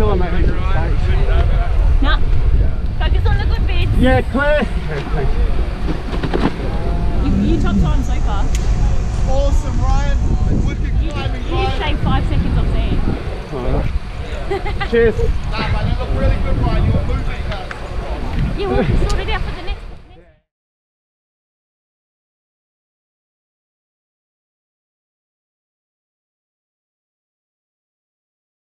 killer, mate. Thanks. Nah. Focus on the good bits. Yeah, clear. You, you top time so far. Awesome, Ryan. Wicked climbing, you, Ryan. Five seconds off there. Cheers. Nah, mate, really good, Ryan. You were moving. Yeah, well,